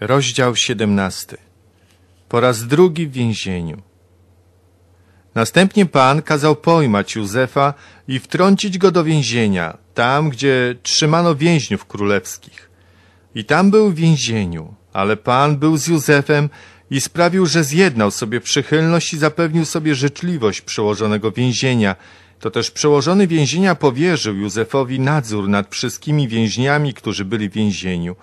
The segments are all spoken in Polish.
Rozdział 17. Po raz drugi w więzieniu. Następnie Pan kazał pojmać Józefa i wtrącić go do więzienia, tam, gdzie trzymano więźniów królewskich. I tam był w więzieniu, ale Pan był z Józefem i sprawił, że zjednał sobie przychylność i zapewnił sobie życzliwość przełożonego więzienia. To też przełożony więzienia powierzył Józefowi nadzór nad wszystkimi więźniami, którzy byli w więzieniu.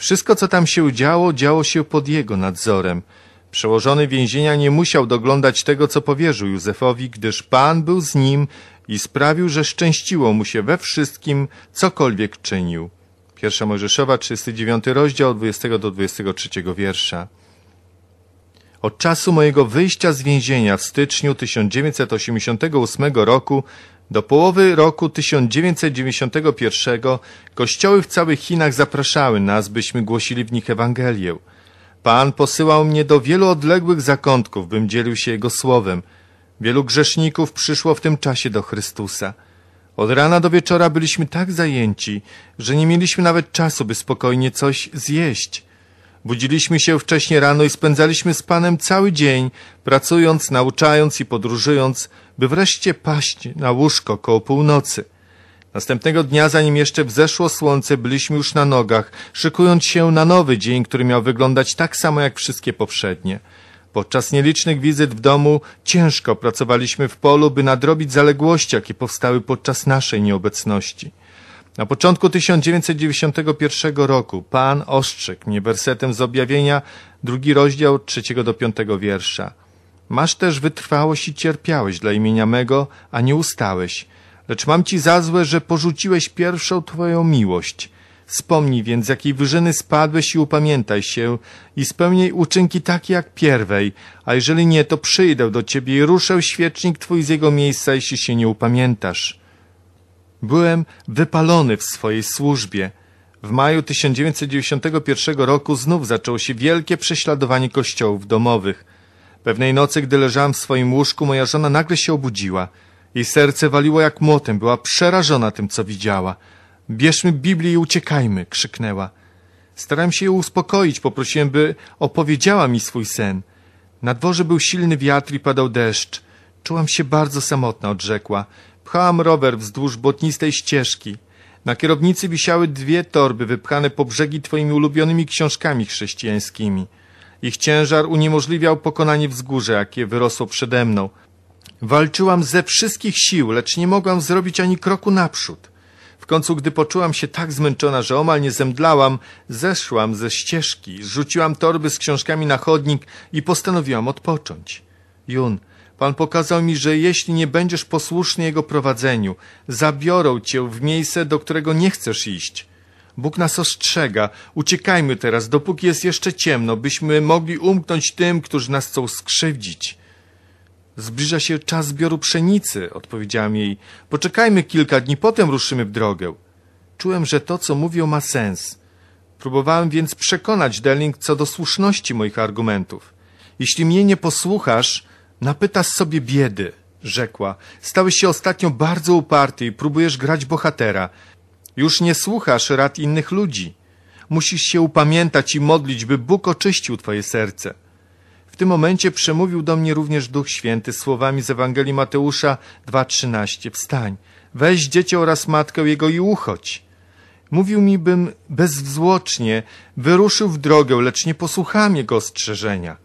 Wszystko, co tam się działo, działo się pod jego nadzorem. Przełożony więzienia nie musiał doglądać tego, co powierzył Józefowi, gdyż Pan był z nim i sprawił, że szczęściło mu się we wszystkim, cokolwiek czynił. Pierwsza Mojżeszowa, 39 rozdział, od 20 do 23 wiersza. Od czasu mojego wyjścia z więzienia w styczniu 1988 roku do połowy roku 1991 kościoły w całych Chinach zapraszały nas, byśmy głosili w nich Ewangelię. Pan posyłał mnie do wielu odległych zakątków, bym dzielił się Jego słowem. Wielu grzeszników przyszło w tym czasie do Chrystusa. Od rana do wieczora byliśmy tak zajęci, że nie mieliśmy nawet czasu, by spokojnie coś zjeść. Budziliśmy się wcześnie rano i spędzaliśmy z Panem cały dzień, pracując, nauczając i podróżując, by wreszcie paść na łóżko koło północy. Następnego dnia, zanim jeszcze wzeszło słońce, byliśmy już na nogach, szykując się na nowy dzień, który miał wyglądać tak samo jak wszystkie poprzednie. Podczas nielicznych wizyt w domu ciężko pracowaliśmy w polu, by nadrobić zaległości, jakie powstały podczas naszej nieobecności. Na początku 1991 roku Pan ostrzegł mnie wersetem z objawienia, drugi rozdział trzeciego do piątego wiersza. Masz też wytrwałość i cierpiałeś dla imienia mego, a nie ustałeś. Lecz mam ci za złe, że porzuciłeś pierwszą twoją miłość. Wspomnij więc, jakiej wyżyny spadłeś i upamiętaj się i spełnij uczynki takie jak pierwej, a jeżeli nie, to przyjdę do ciebie i ruszę świecznik twój z jego miejsca, jeśli się nie upamiętasz. Byłem wypalony w swojej służbie. W maju 1991 roku znów zaczęło się wielkie prześladowanie kościołów domowych. Pewnej nocy, gdy leżałam w swoim łóżku, moja żona nagle się obudziła. Jej serce waliło jak młotem, była przerażona tym, co widziała. Bierzmy Biblię i uciekajmy, krzyknęła. Starałem się ją uspokoić, poprosiłem, by opowiedziała mi swój sen. Na dworze był silny wiatr i padał deszcz. Czułam się bardzo samotna, odrzekła. Pchałam rower wzdłuż błotnistej ścieżki. Na kierownicy wisiały dwie torby wypchane po brzegi twoimi ulubionymi książkami chrześcijańskimi. Ich ciężar uniemożliwiał pokonanie wzgórza, jakie wyrosło przede mną. Walczyłam ze wszystkich sił, lecz nie mogłam zrobić ani kroku naprzód. W końcu, gdy poczułam się tak zmęczona, że omal nie zemdlałam, zeszłam ze ścieżki, rzuciłam torby z książkami na chodnik i postanowiłam odpocząć. Jun, Pan pokazał mi, że jeśli nie będziesz posłuszny Jego prowadzeniu, zabiorą Cię w miejsce, do którego nie chcesz iść. Bóg nas ostrzega. Uciekajmy teraz, dopóki jest jeszcze ciemno, byśmy mogli umknąć tym, którzy nas chcą skrzywdzić. Zbliża się czas zbioru pszenicy, odpowiedziałam jej. Poczekajmy kilka dni, potem ruszymy w drogę. Czułem, że to, co mówią, ma sens. Próbowałem więc przekonać Delling co do słuszności moich argumentów. Jeśli mnie nie posłuchasz, napytasz sobie biedy, rzekła. Stałeś się ostatnio bardzo uparty i próbujesz grać bohatera. Już nie słuchasz rad innych ludzi. Musisz się upamiętać i modlić, by Bóg oczyścił twoje serce. W tym momencie przemówił do mnie również Duch Święty słowami z Ewangelii Mateusza 2.13. Wstań, weź dziecię oraz matkę jego i uchodź. Mówił mi, bym bezwzłocznie wyruszył w drogę, lecz nie posłuchałem jego ostrzeżenia.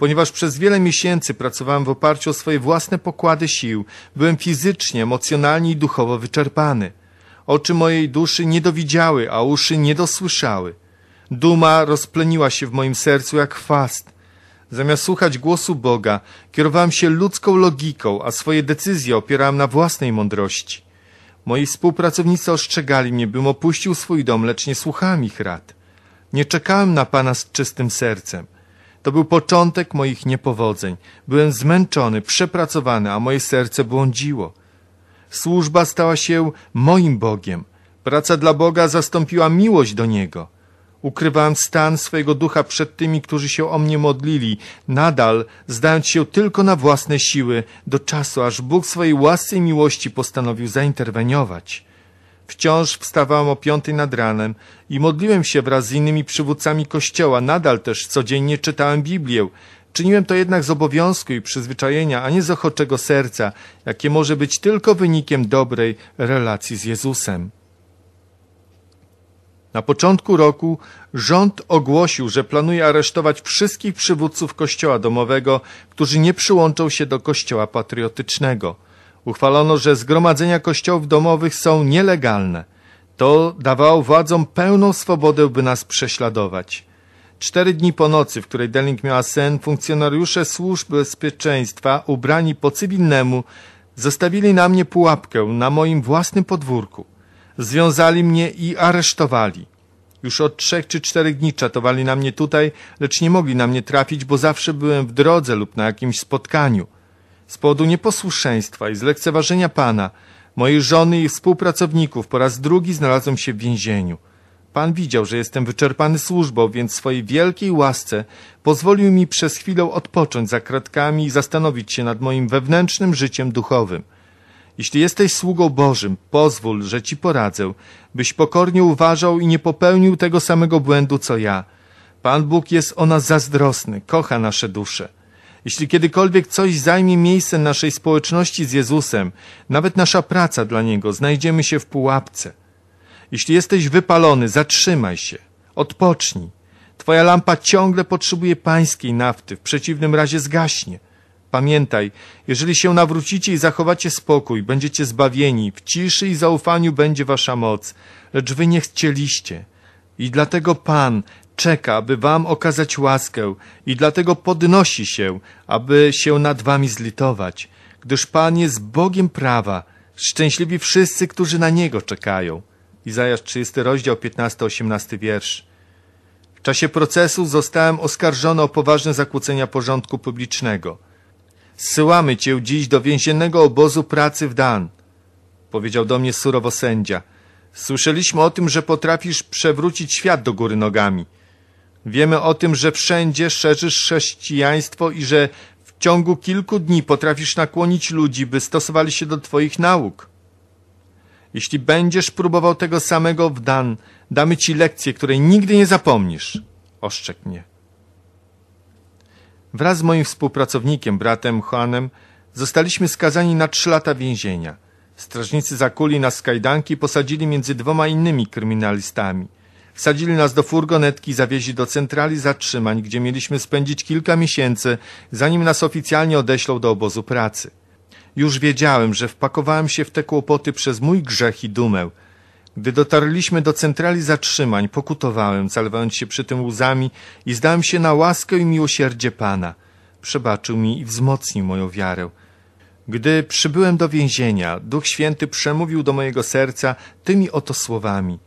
Ponieważ przez wiele miesięcy pracowałem w oparciu o swoje własne pokłady sił, byłem fizycznie, emocjonalnie i duchowo wyczerpany. Oczy mojej duszy nie dowidziały, a uszy nie dosłyszały. Duma rozpleniła się w moim sercu jak chwast. Zamiast słuchać głosu Boga, kierowałem się ludzką logiką, a swoje decyzje opierałem na własnej mądrości. Moi współpracownicy ostrzegali mnie, bym opuścił swój dom, lecz nie słuchałem ich rad. Nie czekałem na Pana z czystym sercem. To był początek moich niepowodzeń. Byłem zmęczony, przepracowany, a moje serce błądziło. Służba stała się moim Bogiem. Praca dla Boga zastąpiła miłość do Niego. Ukrywałem stan swojego ducha przed tymi, którzy się o mnie modlili, nadal zdając się tylko na własne siły, do czasu, aż Bóg swojej łasce i miłości postanowił zainterweniować. Wciąż wstawałem o piątej nad ranem i modliłem się wraz z innymi przywódcami kościoła. Nadal też codziennie czytałem Biblię. Czyniłem to jednak z obowiązku i przyzwyczajenia, a nie z ochoczego serca, jakie może być tylko wynikiem dobrej relacji z Jezusem. Na początku roku rząd ogłosił, że planuje aresztować wszystkich przywódców kościoła domowego, którzy nie przyłączą się do kościoła patriotycznego. Uchwalono, że zgromadzenia kościołów domowych są nielegalne. To dawało władzom pełną swobodę, by nas prześladować. Cztery dni po nocy, w której Delling miała sen, funkcjonariusze służb bezpieczeństwa, ubrani po cywilnemu, zostawili na mnie pułapkę na moim własnym podwórku. Związali mnie i aresztowali. Już od trzech czy czterech dni czatowali na mnie tutaj, lecz nie mogli na mnie trafić, bo zawsze byłem w drodze lub na jakimś spotkaniu. Z powodu nieposłuszeństwa i zlekceważenia Pana, mojej żony i współpracowników po raz drugi znalazłem się w więzieniu. Pan widział, że jestem wyczerpany służbą, więc swojej wielkiej łasce pozwolił mi przez chwilę odpocząć za kratkami i zastanowić się nad moim wewnętrznym życiem duchowym. Jeśli jesteś sługą Bożym, pozwól, że ci poradzę, byś pokornie uważał i nie popełnił tego samego błędu, co ja. Pan Bóg jest o nas zazdrosny, kocha nasze dusze. Jeśli kiedykolwiek coś zajmie miejsce naszej społeczności z Jezusem, nawet nasza praca dla Niego, znajdziemy się w pułapce. Jeśli jesteś wypalony, zatrzymaj się, odpocznij. Twoja lampa ciągle potrzebuje pańskiej nafty, w przeciwnym razie zgaśnie. Pamiętaj, jeżeli się nawrócicie i zachowacie spokój, będziecie zbawieni, w ciszy i zaufaniu będzie wasza moc, lecz wy nie chcieliście. I dlatego Pan czeka, aby wam okazać łaskę i dlatego podnosi się, aby się nad wami zlitować, gdyż Pan jest Bogiem prawa, szczęśliwi wszyscy, którzy na Niego czekają. Izajasz 30 rozdział 15-18 wiersz. W czasie procesu zostałem oskarżony o poważne zakłócenia porządku publicznego. Zsyłamy cię dziś do więziennego obozu pracy w Dan, powiedział do mnie surowo sędzia. Słyszeliśmy o tym, że potrafisz przewrócić świat do góry nogami. Wiemy o tym, że wszędzie szerzysz chrześcijaństwo i że w ciągu kilku dni potrafisz nakłonić ludzi, by stosowali się do twoich nauk. Jeśli będziesz próbował tego samego w Dan, damy ci lekcję, której nigdy nie zapomnisz. Ostrzegł mnie. Wraz z moim współpracownikiem, bratem Juanem, zostaliśmy skazani na trzy lata więzienia. Strażnicy zakuli nas z kajdanki i posadzili między dwoma innymi kryminalistami. Wsadzili nas do furgonetki zawieźli do centrali zatrzymań, gdzie mieliśmy spędzić kilka miesięcy, zanim nas oficjalnie odeślą do obozu pracy. Już wiedziałem, że wpakowałem się w te kłopoty przez mój grzech i dumę. Gdy dotarliśmy do centrali zatrzymań, pokutowałem, zalewając się przy tym łzami i zdałem się na łaskę i miłosierdzie Pana. Przebaczył mi i wzmocnił moją wiarę. Gdy przybyłem do więzienia, Duch Święty przemówił do mojego serca tymi oto słowami.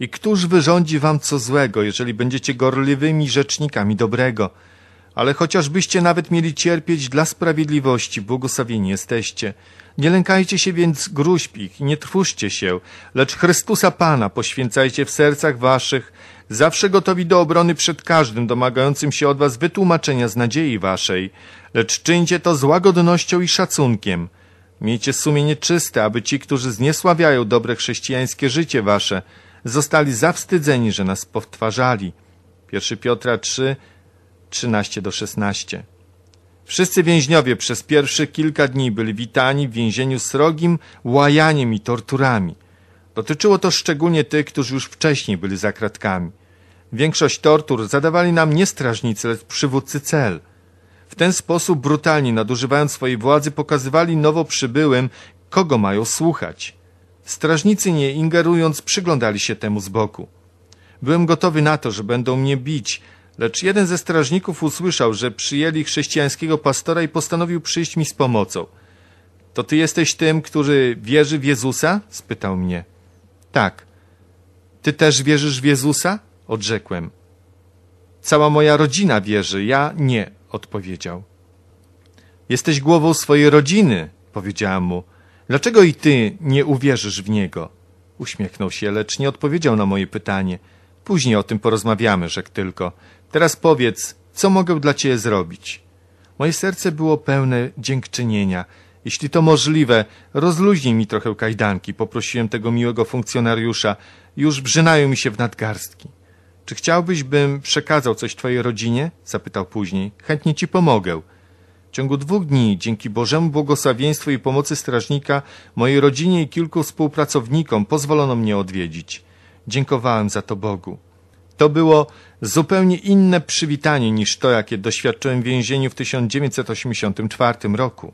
I któż wyrządzi wam co złego, jeżeli będziecie gorliwymi rzecznikami dobrego? Ale chociażbyście nawet mieli cierpieć dla sprawiedliwości, błogosławieni jesteście. Nie lękajcie się więc gruźb ich i nie trwóżcie się, lecz Chrystusa Pana poświęcajcie w sercach waszych, zawsze gotowi do obrony przed każdym domagającym się od was wytłumaczenia z nadziei waszej, lecz czyńcie to z łagodnością i szacunkiem. Miejcie sumienie czyste, aby ci, którzy zniesławiają dobre chrześcijańskie życie wasze, zostali zawstydzeni, że nas powtarzali. 1 Piotra 3, 13 do 16. Wszyscy więźniowie przez pierwsze kilka dni byli witani w więzieniu srogim łajaniem i torturami. Dotyczyło to szczególnie tych, którzy już wcześniej byli za kratkami. Większość tortur zadawali nam nie strażnicy, lecz przywódcy cel. W ten sposób brutalnie nadużywając swojej władzy pokazywali nowo przybyłym, kogo mają słuchać. Strażnicy nie ingerując przyglądali się temu z boku. Byłem gotowy na to, że będą mnie bić, lecz jeden ze strażników usłyszał, że przyjęli chrześcijańskiego pastora i postanowił przyjść mi z pomocą. To ty jesteś tym, który wierzy w Jezusa? spytał mnie. Tak. Ty też wierzysz w Jezusa? odrzekłem. Cała moja rodzina wierzy, ja nie, odpowiedział. Jesteś głową swojej rodziny, powiedziałam mu. Dlaczego i ty nie uwierzysz w niego? Uśmiechnął się, lecz nie odpowiedział na moje pytanie. Później o tym porozmawiamy, rzekł tylko. Teraz powiedz, co mogę dla ciebie zrobić? Moje serce było pełne dziękczynienia. Jeśli to możliwe, rozluźnij mi trochę kajdanki, poprosiłem tego miłego funkcjonariusza. Już brzynają mi się w nadgarstki. Czy chciałbyś, bym przekazał coś twojej rodzinie? Zapytał później. Chętnie ci pomogę. W ciągu dwóch dni, dzięki Bożemu błogosławieństwu i pomocy strażnika, mojej rodzinie i kilku współpracownikom pozwolono mnie odwiedzić. Dziękowałem za to Bogu. To było zupełnie inne przywitanie niż to, jakie doświadczyłem w więzieniu w 1984 roku.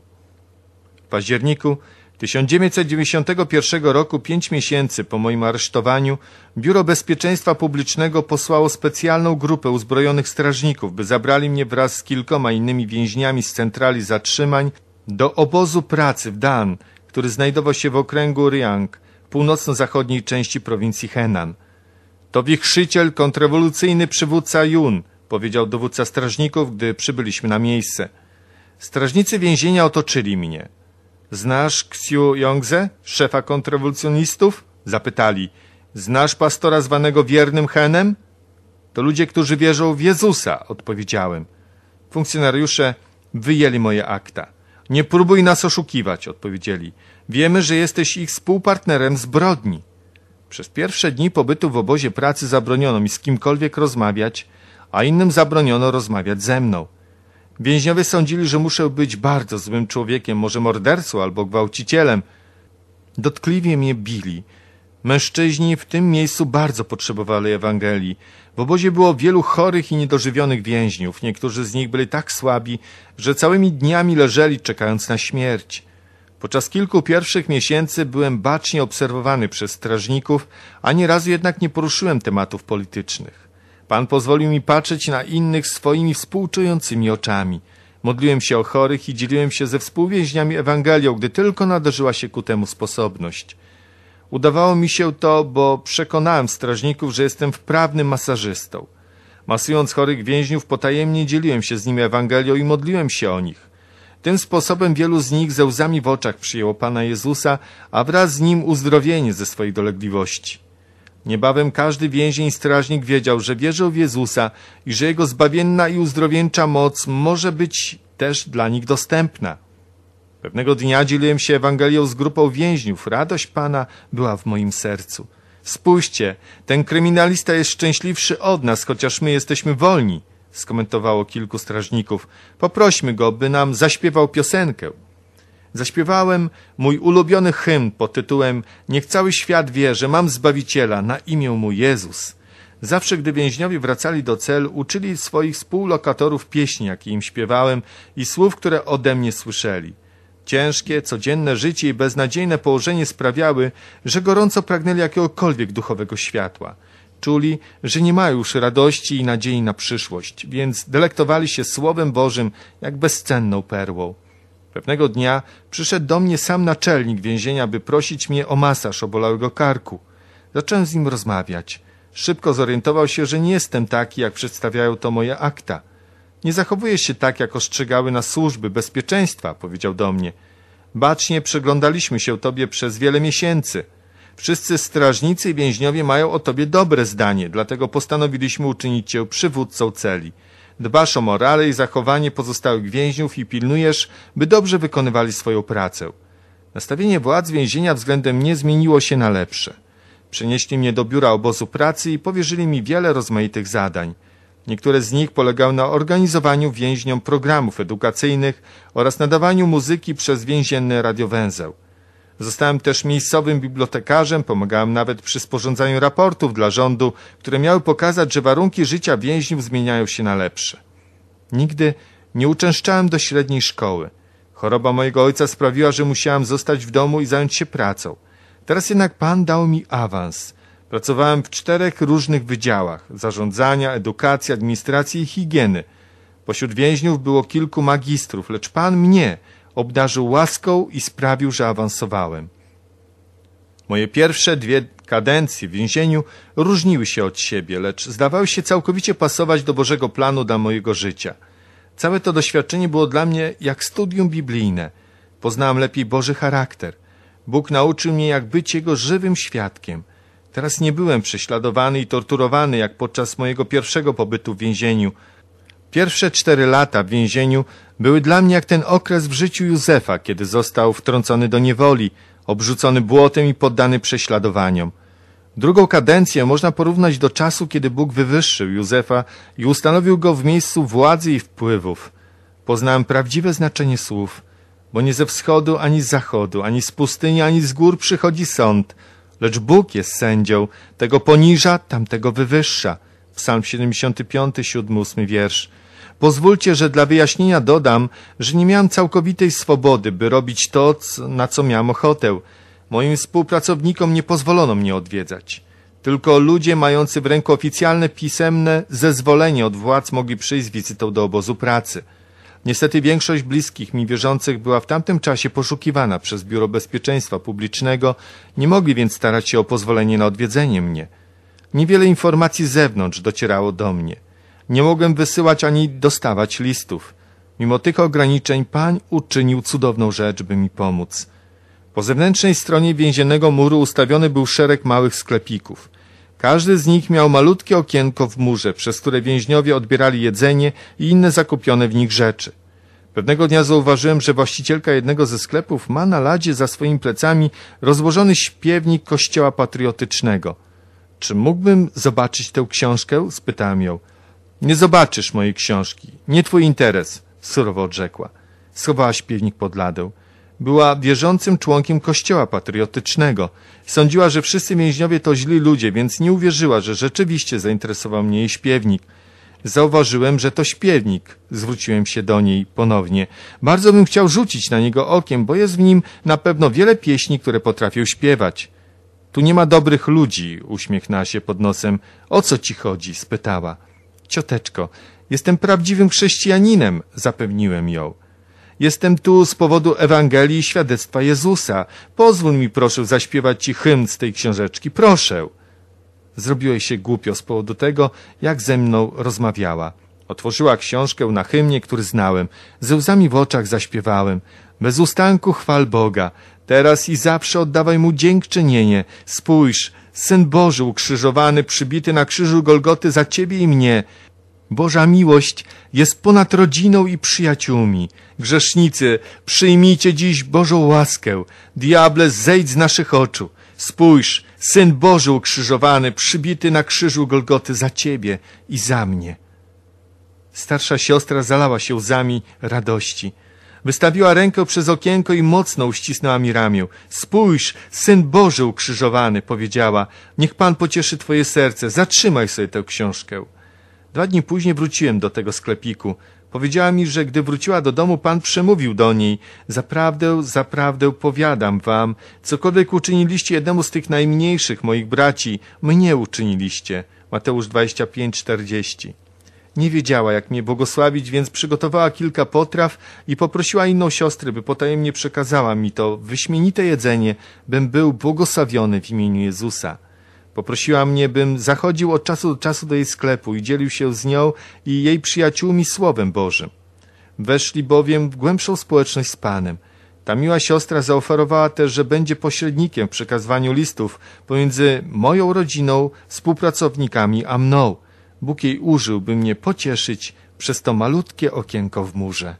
W październiku 1991 roku, pięć miesięcy po moim aresztowaniu, Biuro Bezpieczeństwa Publicznego posłało specjalną grupę uzbrojonych strażników, by zabrali mnie wraz z kilkoma innymi więźniami z centrali zatrzymań do obozu pracy w Dan, który znajdował się w okręgu Riang, północno-zachodniej części prowincji Henan. To wichrzyciel, kontrrewolucyjny przywódca Yun, powiedział dowódca strażników, gdy przybyliśmy na miejsce. Strażnicy więzienia otoczyli mnie. Znasz Xiu Yongze, szefa kontrrewolucjonistów? Zapytali. Znasz pastora zwanego wiernym Henem? To ludzie, którzy wierzą w Jezusa, odpowiedziałem. Funkcjonariusze wyjęli moje akta. Nie próbuj nas oszukiwać, odpowiedzieli. Wiemy, że jesteś ich współpartnerem zbrodni. Przez pierwsze dni pobytu w obozie pracy zabroniono mi z kimkolwiek rozmawiać, a innym zabroniono rozmawiać ze mną. Więźniowie sądzili, że muszę być bardzo złym człowiekiem, może mordercą albo gwałcicielem. Dotkliwie mnie bili. Mężczyźni w tym miejscu bardzo potrzebowali Ewangelii. W obozie było wielu chorych i niedożywionych więźniów. Niektórzy z nich byli tak słabi, że całymi dniami leżeli czekając na śmierć. Podczas kilku pierwszych miesięcy byłem bacznie obserwowany przez strażników, ani razu jednak nie poruszyłem tematów politycznych. Pan pozwolił mi patrzeć na innych swoimi współczującymi oczami. Modliłem się o chorych i dzieliłem się ze współwięźniami Ewangelią, gdy tylko nadarzyła się ku temu sposobność. Udawało mi się to, bo przekonałem strażników, że jestem wprawnym masażystą. Masując chorych więźniów, potajemnie dzieliłem się z nimi Ewangelią i modliłem się o nich. Tym sposobem wielu z nich ze łzami w oczach przyjęło Pana Jezusa, a wraz z nim uzdrowienie ze swojej dolegliwości. Niebawem każdy więzień strażnik wiedział, że wierzył w Jezusa i że Jego zbawienna i uzdrowieńcza moc może być też dla nich dostępna. Pewnego dnia dzieliłem się Ewangelią z grupą więźniów. Radość Pana była w moim sercu. Spójrzcie, ten kryminalista jest szczęśliwszy od nas, chociaż my jesteśmy wolni, skomentowało kilku strażników. Poprośmy go, by nam zaśpiewał piosenkę. Zaśpiewałem mój ulubiony hymn pod tytułem Niech cały świat wie, że mam Zbawiciela, na imię mu Jezus. Zawsze, gdy więźniowie wracali do cel, uczyli swoich współlokatorów pieśni, jakie im śpiewałem i słów, które ode mnie słyszeli. Ciężkie, codzienne życie i beznadziejne położenie sprawiały, że gorąco pragnęli jakiegokolwiek duchowego światła. Czuli, że nie mają już radości i nadziei na przyszłość, więc delektowali się Słowem Bożym jak bezcenną perłą. Pewnego dnia przyszedł do mnie sam naczelnik więzienia, by prosić mnie o masaż obolałego karku. Zacząłem z nim rozmawiać. Szybko zorientował się, że nie jestem taki, jak przedstawiają to moje akta. Nie zachowuję się tak, jak ostrzegały nas służby bezpieczeństwa, powiedział do mnie. Bacznie przyglądaliśmy się tobie przez wiele miesięcy. Wszyscy strażnicy i więźniowie mają o tobie dobre zdanie, dlatego postanowiliśmy uczynić cię przywódcą celi. Dbasz o morale i zachowanie pozostałych więźniów i pilnujesz, by dobrze wykonywali swoją pracę. Nastawienie władz więzienia względem mnie zmieniło się na lepsze. Przenieśli mnie do biura obozu pracy i powierzyli mi wiele rozmaitych zadań. Niektóre z nich polegały na organizowaniu więźniom programów edukacyjnych oraz nadawaniu muzyki przez więzienny radiowęzeł. Zostałem też miejscowym bibliotekarzem, pomagałem nawet przy sporządzaniu raportów dla rządu, które miały pokazać, że warunki życia więźniów zmieniają się na lepsze. Nigdy nie uczęszczałem do średniej szkoły. Choroba mojego ojca sprawiła, że musiałem zostać w domu i zająć się pracą. Teraz jednak Pan dał mi awans. Pracowałem w czterech różnych wydziałach zarządzania, edukacji, administracji i higieny. Pośród więźniów było kilku magistrów, lecz Pan mnie obdarzył łaską i sprawił, że awansowałem. Moje pierwsze dwie kadencje w więzieniu różniły się od siebie, lecz zdawały się całkowicie pasować do Bożego planu dla mojego życia. Całe to doświadczenie było dla mnie jak studium biblijne. Poznałem lepiej Boży charakter. Bóg nauczył mnie, jak być Jego żywym świadkiem. Teraz nie byłem prześladowany i torturowany, jak podczas mojego pierwszego pobytu w więzieniu. Pierwsze cztery lata w więzieniu były dla mnie jak ten okres w życiu Józefa, kiedy został wtrącony do niewoli, obrzucony błotem i poddany prześladowaniom. Drugą kadencję można porównać do czasu, kiedy Bóg wywyższył Józefa i ustanowił go w miejscu władzy i wpływów. Poznałem prawdziwe znaczenie słów, bo nie ze wschodu, ani z zachodu, ani z pustyni, ani z gór przychodzi sąd, lecz Bóg jest sędzią, tego poniża, tamtego wywyższa. Psalm 75, 7, 8 wiersz. Pozwólcie, że dla wyjaśnienia dodam, że nie miałem całkowitej swobody, by robić to, na co miałem ochotę. Moim współpracownikom nie pozwolono mnie odwiedzać. Tylko ludzie mający w ręku oficjalne pisemne zezwolenie od władz mogli przyjść z wizytą do obozu pracy. Niestety większość bliskich mi wierzących była w tamtym czasie poszukiwana przez Biuro Bezpieczeństwa Publicznego, nie mogli więc starać się o pozwolenie na odwiedzenie mnie. Niewiele informacji z zewnątrz docierało do mnie. Nie mogłem wysyłać ani dostawać listów. Mimo tych ograniczeń Pań uczynił cudowną rzecz, by mi pomóc. Po zewnętrznej stronie więziennego muru ustawiony był szereg małych sklepików. Każdy z nich miał malutkie okienko w murze, przez które więźniowie odbierali jedzenie i inne zakupione w nich rzeczy. Pewnego dnia zauważyłem, że właścicielka jednego ze sklepów ma na ladzie za swoimi plecami rozłożony śpiewnik kościoła patriotycznego. Czy mógłbym zobaczyć tę książkę? spytałem ją. Nie zobaczysz mojej książki. Nie twój interes, surowo odrzekła. Schowała śpiewnik pod ladę. Była wierzącym członkiem kościoła patriotycznego. Sądziła, że wszyscy więźniowie to źli ludzie, więc nie uwierzyła, że rzeczywiście zainteresował mnie jej śpiewnik. Zauważyłem, że to śpiewnik. Zwróciłem się do niej ponownie. Bardzo bym chciał rzucić na niego okiem, bo jest w nim na pewno wiele pieśni, które potrafią śpiewać. Tu nie ma dobrych ludzi, uśmiechnęła się pod nosem. O co ci chodzi? spytała. Cioteczko, jestem prawdziwym chrześcijaninem, zapewniłem ją. Jestem tu z powodu Ewangelii i świadectwa Jezusa. Pozwól mi proszę zaśpiewać ci hymn z tej książeczki, proszę. Zrobiłeś się głupio z powodu tego, jak ze mną rozmawiała. Otworzyła książkę na hymnie, który znałem. Ze łzami w oczach zaśpiewałem. Bez ustanku chwal Boga. Teraz i zawsze oddawaj Mu dziękczynienie. Spójrz, Syn Boży ukrzyżowany, przybity na krzyżu Golgoty za Ciebie i mnie. Boża miłość jest ponad rodziną i przyjaciółmi. Grzesznicy, przyjmijcie dziś Bożą łaskę. Diable, zejdź z naszych oczu. Spójrz, Syn Boży ukrzyżowany, przybity na krzyżu Golgoty za Ciebie i za mnie. Starsza siostra zalała się łzami radości. Wystawiła rękę przez okienko i mocno uścisnęła mi ramię. Spójrz, Syn Boży ukrzyżowany, powiedziała. Niech Pan pocieszy Twoje serce. Zatrzymaj sobie tę książkę. Dwa dni później wróciłem do tego sklepiku. Powiedziała mi, że gdy wróciła do domu, Pan przemówił do niej. Zaprawdę, zaprawdę powiadam wam, cokolwiek uczyniliście jednemu z tych najmniejszych moich braci, mnie uczyniliście. Mateusz 25, 40. Nie wiedziała, jak mnie błogosławić, więc przygotowała kilka potraw i poprosiła inną siostrę, by potajemnie przekazała mi to wyśmienite jedzenie, bym był błogosławiony w imieniu Jezusa. Poprosiła mnie, bym zachodził od czasu do czasu do jej sklepu i dzielił się z nią i jej przyjaciółmi Słowem Bożym. Weszli bowiem w głębszą społeczność z Panem. Ta miła siostra zaoferowała też, że będzie pośrednikiem w przekazywaniu listów pomiędzy moją rodziną, współpracownikami a mną. Bóg jej użył, by mnie pocieszyć przez to malutkie okienko w murze.